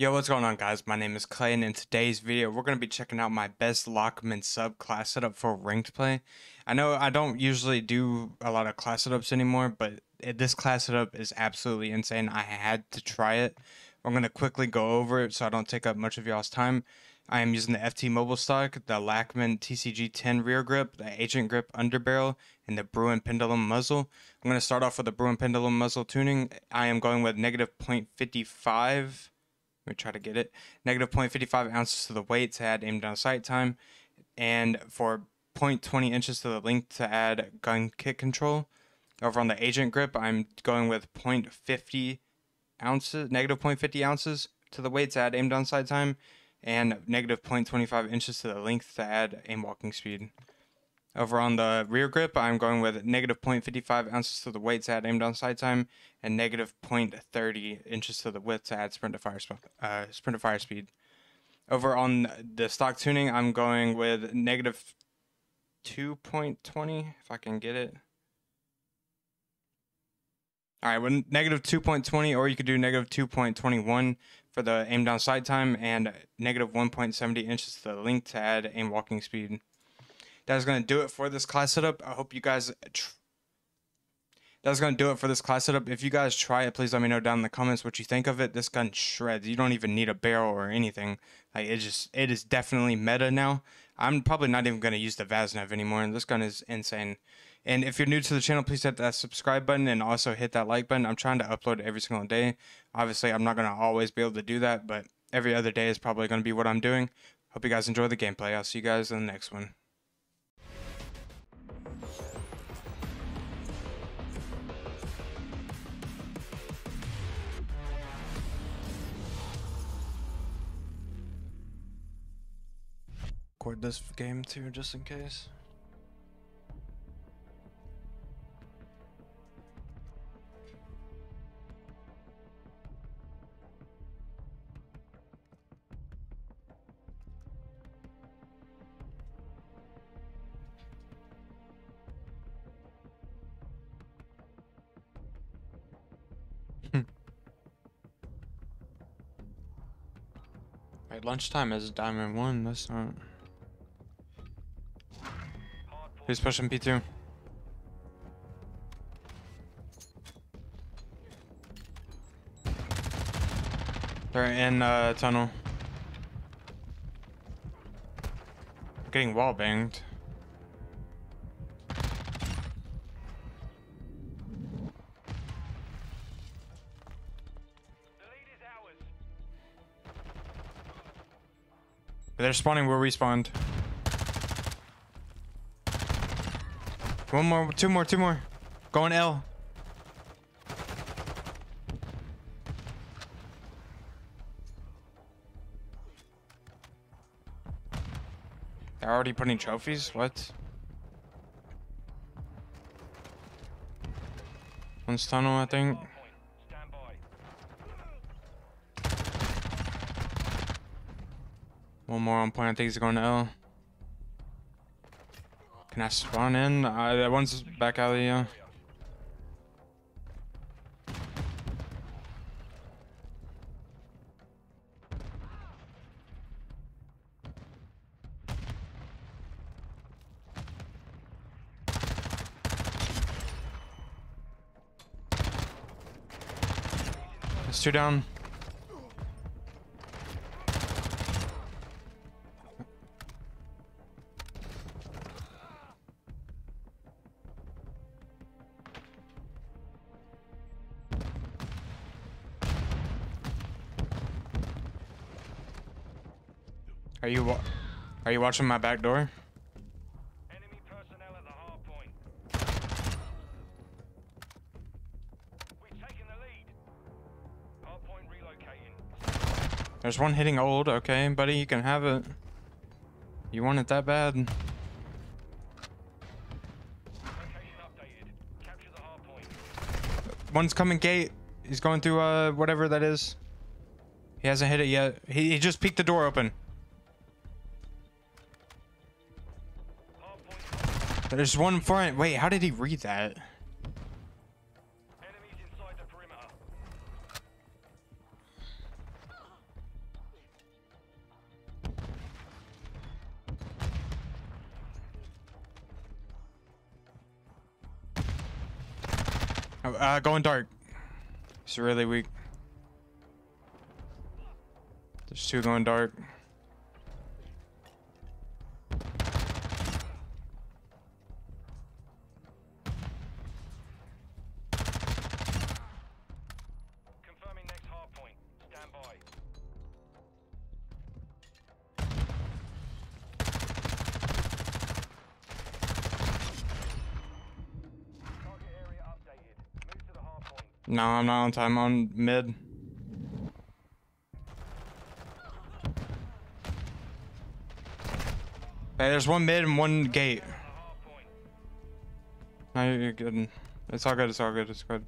Yo, what's going on guys? My name is Klay and in today's video we're going to be checking out my best Lachmann sub class setup for ranked play. I know I don't usually do a lot of class setups anymore, but this class setup is absolutely insane. I had to try it. I'm going to quickly go over it so I don't take up much of y'all's time. I am using the FT Mobile stock, the Lachmann TCG10 rear grip, the Agent grip underbarrel, and the Bruen Pendulum muzzle. I'm going to start off with the Bruen Pendulum muzzle tuning. I am going with negative 0.55 me try to get it. Negative 0.55 ounces to the weight to add aim down sight time. And for 0.20 inches to the length to add gun kick control. Over on the agent grip, I'm going with 0.50 ounces, negative 0.50 ounces to the weight to add aim down sight time. And negative 0.25 inches to the length to add aim walking speed. Over on the rear grip, I'm going with negative 0.55 ounces to the weight to add aim down sight time, and negative 0.30 inches to the width to add sprint to fire, uh, sprint to fire speed. Over on the stock tuning, I'm going with negative 2.20, if I can get it. All right, well, negative 2.20, or you could do negative 2.21 for the aim down sight time, and negative 1.70 inches to the length to add aim walking speed that's going to do it for this class setup. I hope you guys. that's going to do it for this class setup. If you guys try it, please let me know down in the comments what you think of it. This gun shreds. You don't even need a barrel or anything. Like it just, it is definitely meta now. I'm probably not even going to use the Vaznev anymore. This gun is insane. And if you're new to the channel, please hit that subscribe button and also hit that like button. I'm trying to upload every single day. Obviously, I'm not going to always be able to do that, but every other day is probably going to be what I'm doing. Hope you guys enjoy the gameplay. I'll see you guys in the next one. Record this game too, just in case. Right, lunchtime is diamond one, that's not... Who's pushing P2? They're in uh, tunnel. Getting wall banged. They're spawning where we spawned. One more, two more, two more. Going L. They're already putting trophies? What? One's tunnel, I think. One more on point. I think he's going to L. Can I spawn in? Uh, that one's back alley, yeah. It's two down. Are you are you watching my back door? Enemy personnel at the hard point. We've taken the lead. Hard point relocating. There's one hitting old. Okay, buddy, you can have it. You want it that bad? One's coming gate. He's going through uh whatever that is. He hasn't hit it yet. He, he just peeked the door open. There's one front. Wait, how did he read that? Oh, uh, going dark. It's really weak. There's two going dark. No, I'm not on time. I'm on mid. Hey, there's one mid and one gate. No, you're good. It's all good. It's all good. It's good.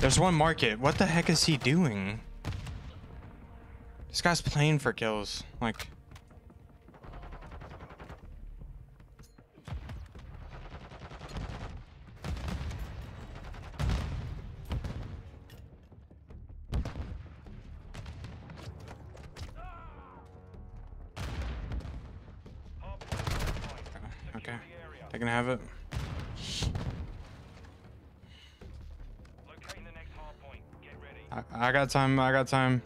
There's one market. What the heck is he doing? This guy's playing for kills. Like, They can have it. Locating the next hard point. Get ready. I, I got time. I got time.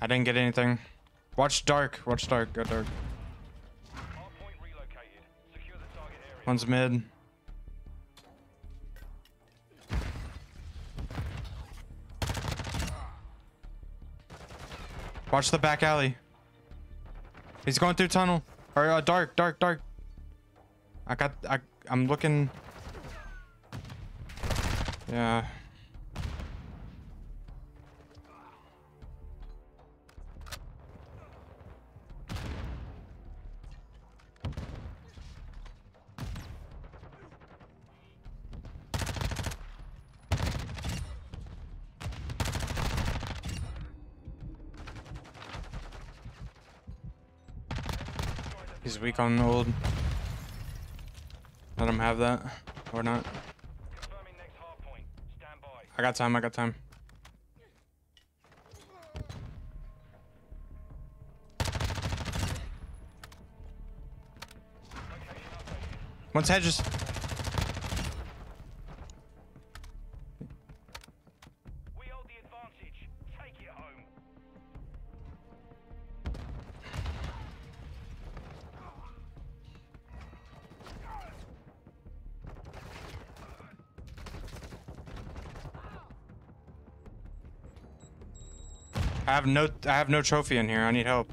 I didn't get anything. Watch dark. Watch dark. Go dark. Hard point relocated. Secure the target area. One's mid. Watch the back alley. He's going through tunnel. Or uh, dark, dark, dark. I got. I. I'm looking. Yeah. He's weak on old. Let him have that. Or not. I got time. I got time. One's hedges. I have no. I have no trophy in here. I need help.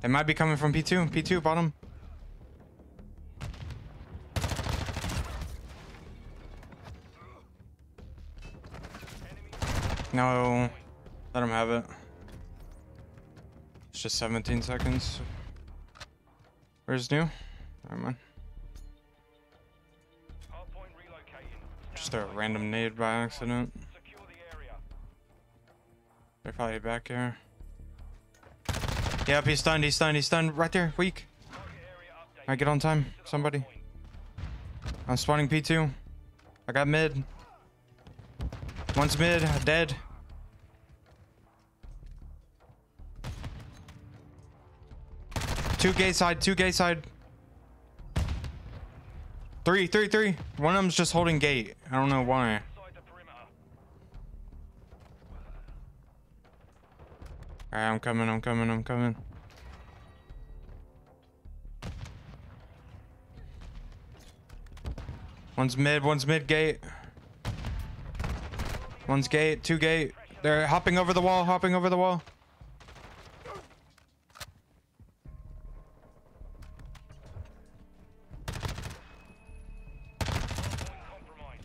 They might be coming from P2. P2 bottom. No. Let him have it. It's just 17 seconds. Where's new? Never mind. Just a random nade by accident. They're probably back here. Yep, he's stunned. He's stunned. He's stunned. Right there. Weak. I get on time. Somebody. I'm spawning P2. I got mid. One's mid. Dead. Two gate side. Two gate side. Three, three, three. One of them's just holding gate. I don't know why. Alright, I'm coming. I'm coming. I'm coming. One's mid. One's mid gate. One's gate. Two gate. They're hopping over the wall. Hopping over the wall.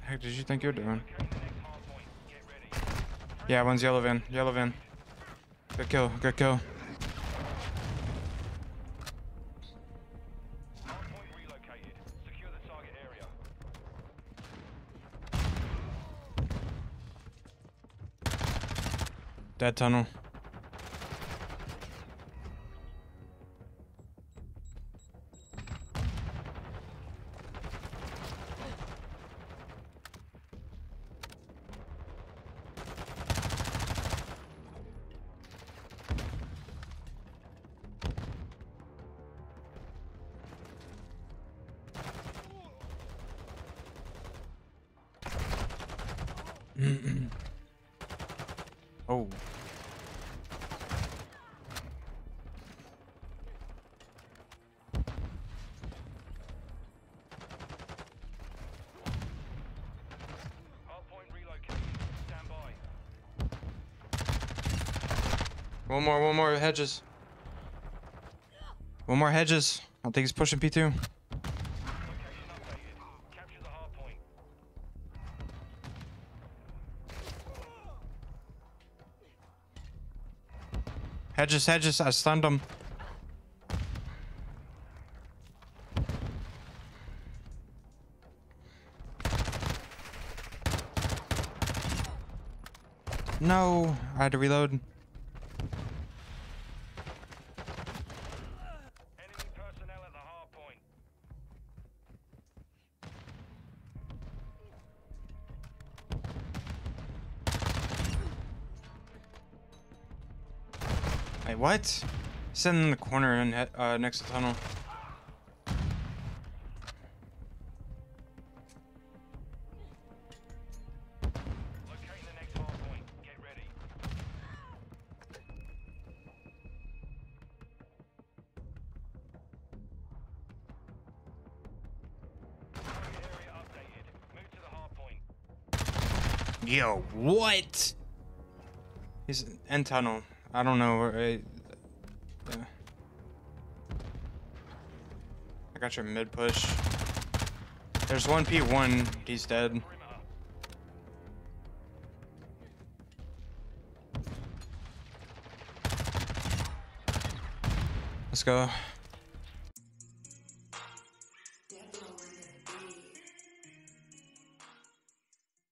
Heck did you think you were doing? Yeah, one's yellow van. Yellow van. Good kill. Good kill. Dead tunnel. oh. One more, one more hedges. One more hedges. I think he's pushing P2. Hedges, hedges. I stunned him. No, I had to reload. Wait, what? Sitting in the corner and uh, next to tunnel. Yo, what? He's in tunnel. I don't know. where I, yeah. I got your mid push. There's one P1. He's dead. Let's go.